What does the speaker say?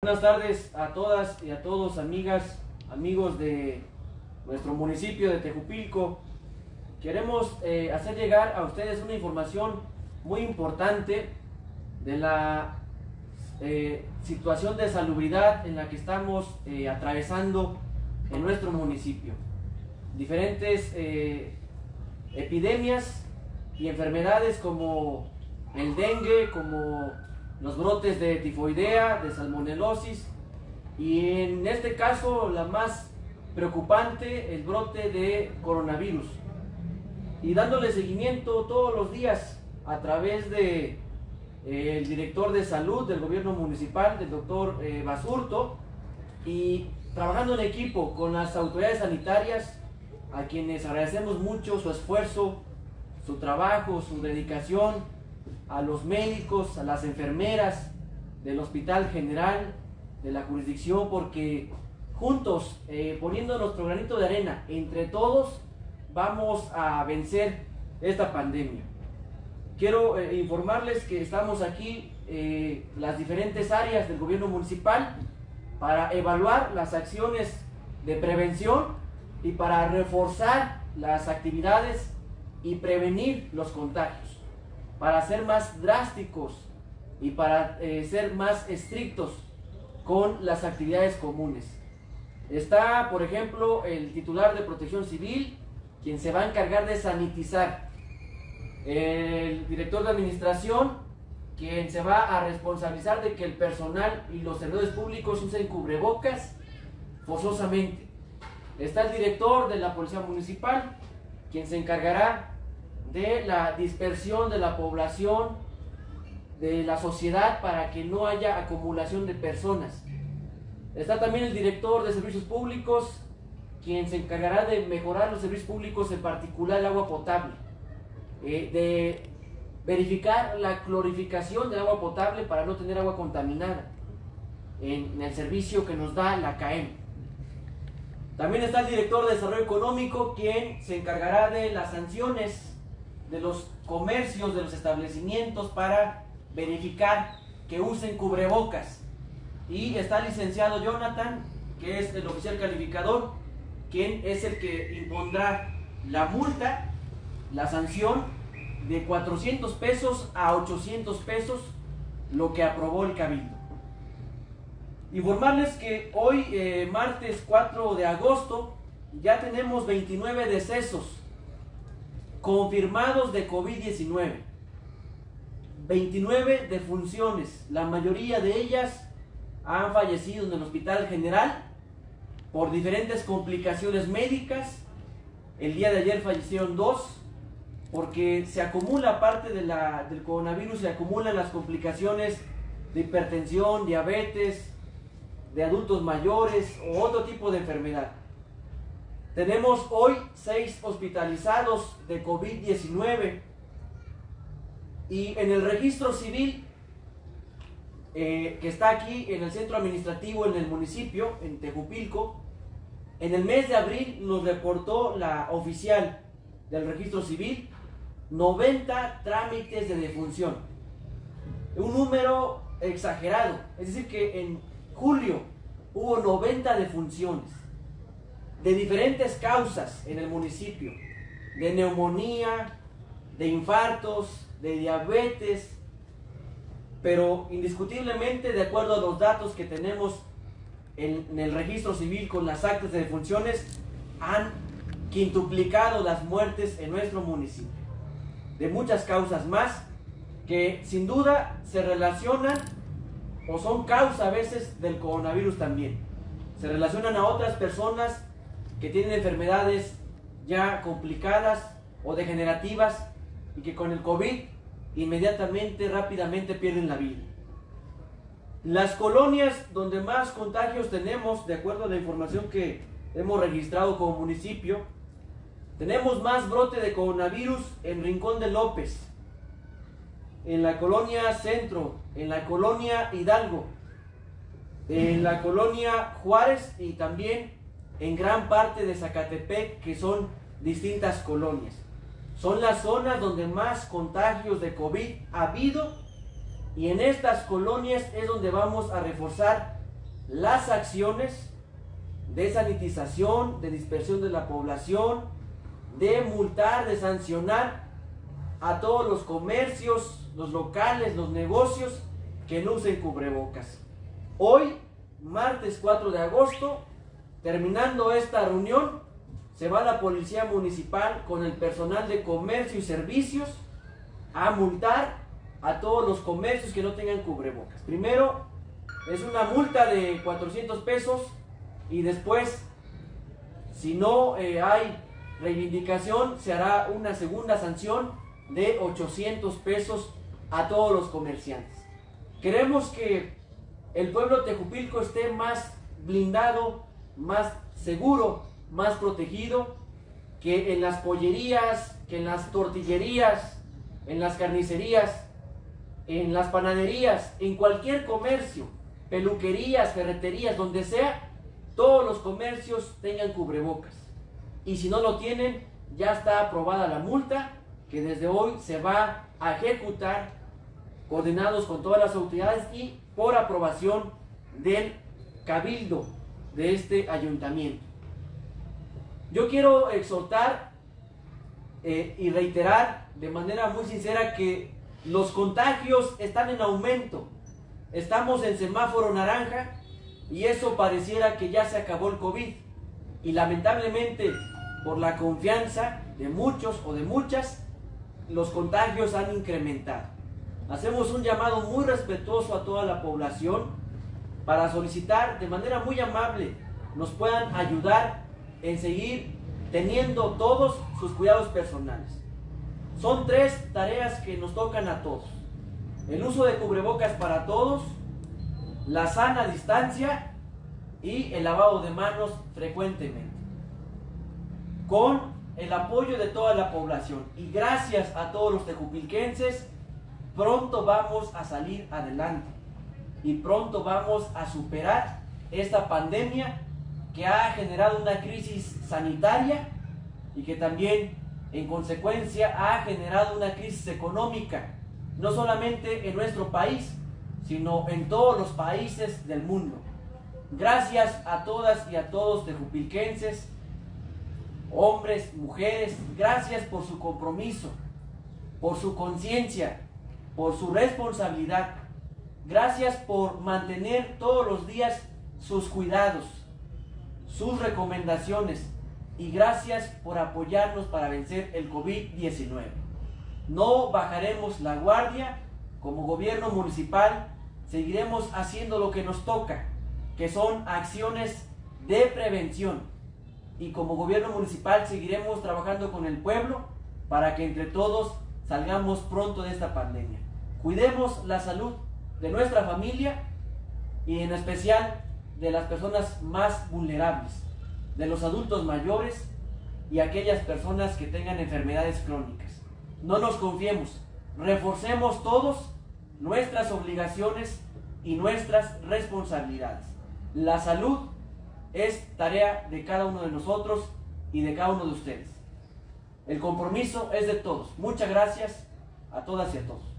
Buenas tardes a todas y a todos, amigas, amigos de nuestro municipio de Tejupilco. Queremos eh, hacer llegar a ustedes una información muy importante de la eh, situación de salubridad en la que estamos eh, atravesando en nuestro municipio. Diferentes epidemias y enfermedades como el dengue, como los brotes de tifoidea, de salmonelosis y en este caso la más preocupante, el brote de coronavirus. Y dándole seguimiento todos los días a través de eh, el director de salud del gobierno municipal, del doctor eh, Basurto, y trabajando en equipo con las autoridades sanitarias, a quienes agradecemos mucho su esfuerzo, su trabajo, su dedicación, a los médicos, a las enfermeras del Hospital General, de la jurisdicción, porque juntos, eh, poniendo nuestro granito de arena, entre todos, vamos a vencer esta pandemia. Quiero eh, informarles que estamos aquí, eh, las diferentes áreas del gobierno municipal, para evaluar las acciones de prevención y para reforzar las actividades y prevenir los contagios para ser más drásticos y para eh, ser más estrictos con las actividades comunes. Está, por ejemplo, el titular de protección civil, quien se va a encargar de sanitizar. El director de administración, quien se va a responsabilizar de que el personal y los servidores públicos usen cubrebocas forzosamente. Está el director de la Policía Municipal, quien se encargará de la dispersión de la población, de la sociedad, para que no haya acumulación de personas. Está también el director de servicios públicos, quien se encargará de mejorar los servicios públicos, en particular el agua potable, eh, de verificar la clorificación del agua potable para no tener agua contaminada en el servicio que nos da la CAEM. También está el director de desarrollo económico, quien se encargará de las sanciones de los comercios, de los establecimientos para verificar que usen cubrebocas. Y está licenciado Jonathan, que es el oficial calificador, quien es el que impondrá la multa, la sanción de 400 pesos a 800 pesos, lo que aprobó el cabildo. Informarles que hoy, eh, martes 4 de agosto, ya tenemos 29 decesos confirmados de COVID-19. 29 defunciones, la mayoría de ellas han fallecido en el Hospital General por diferentes complicaciones médicas. El día de ayer fallecieron dos porque se acumula parte de la, del coronavirus, se acumulan las complicaciones de hipertensión, diabetes, de adultos mayores o otro tipo de enfermedad. Tenemos hoy seis hospitalizados de COVID-19 y en el registro civil eh, que está aquí en el centro administrativo en el municipio, en Tejupilco, en el mes de abril nos reportó la oficial del registro civil 90 trámites de defunción. Un número exagerado. Es decir, que en julio hubo 90 defunciones de diferentes causas en el municipio, de neumonía, de infartos, de diabetes, pero indiscutiblemente de acuerdo a los datos que tenemos en, el registro civil con las actas de defunciones, han quintuplicado las muertes en nuestro municipio. De muchas causas más que sin duda se relacionan o son causa a veces del coronavirus también. Se relacionan a otras personas que tienen enfermedades ya complicadas o degenerativas y que con el COVID inmediatamente, rápidamente pierden la vida. Las colonias donde más contagios tenemos, de acuerdo a la información que hemos registrado como municipio, tenemos más brote de coronavirus en Rincón de López, en la colonia Centro, en la colonia Hidalgo, en la colonia Juárez y también en gran parte de Zacatepec, que son distintas colonias. Son las zonas donde más contagios de COVID ha habido y en estas colonias es donde vamos a reforzar las acciones de sanitización, de dispersión de la población, de multar, de sancionar a todos los comercios, los locales, los negocios que no usen cubrebocas. Hoy, martes 4 de agosto, terminando esta reunión, se va la policía municipal con el personal de comercio y servicios a multar a todos los comercios que no tengan cubrebocas. Primero es una multa de 400 pesos y después, si no eh, hay reivindicación, se hará una segunda sanción de 800 pesos a todos los comerciantes. Queremos que el pueblo Tejupilco esté más blindado, más seguro, más protegido, que en las pollerías, que en las tortillerías, en las carnicerías, en las panaderías, en cualquier comercio, peluquerías, ferreterías, donde sea, todos los comercios tengan cubrebocas. Y si no lo tienen, ya está aprobada la multa que desde hoy se va a ejecutar coordinados con todas las autoridades y por aprobación del cabildo de este ayuntamiento. Yo quiero exhortar eh, y reiterar de manera muy sincera que los contagios están en aumento. Estamos en semáforo naranja y eso pareciera que ya se acabó el COVID. Y lamentablemente, por la confianza de muchos o de muchas, los contagios han incrementado. Hacemos un llamado muy respetuoso a toda la población para solicitar de manera muy amable nos puedan ayudar en seguir teniendo todos sus cuidados personales. Son tres tareas que nos tocan a todos. El uso de cubrebocas para todos, la sana distancia y el lavado de manos frecuentemente. Con el apoyo de toda la población y gracias a todos los tejupilquenses pronto vamos a salir adelante y pronto vamos a superar esta pandemia que ha generado una crisis sanitaria y que también en consecuencia ha generado una crisis económica, no solamente en nuestro país, sino en todos los países del mundo. Gracias a todas y a todos tejupilquenses, hombres, mujeres, gracias por su compromiso, por su conciencia, por su responsabilidad. Gracias por mantener todos los días sus cuidados, sus recomendaciones y gracias por apoyarnos para vencer el COVID-19. No bajaremos la guardia. Como gobierno municipal seguiremos haciendo lo que nos toca, que son acciones de prevención. Y como gobierno municipal seguiremos trabajando con el pueblo para que entre todos salgamos pronto de esta pandemia. Cuidemos la salud de nuestra familia y en especial de las personas más vulnerables, de los adultos mayores y aquellas personas que tengan enfermedades crónicas. No nos confiemos, reforcemos todos nuestras obligaciones y nuestras responsabilidades. La salud es tarea de cada uno de nosotros y de cada uno de ustedes. El compromiso es de todos. Muchas gracias a todas y a todos.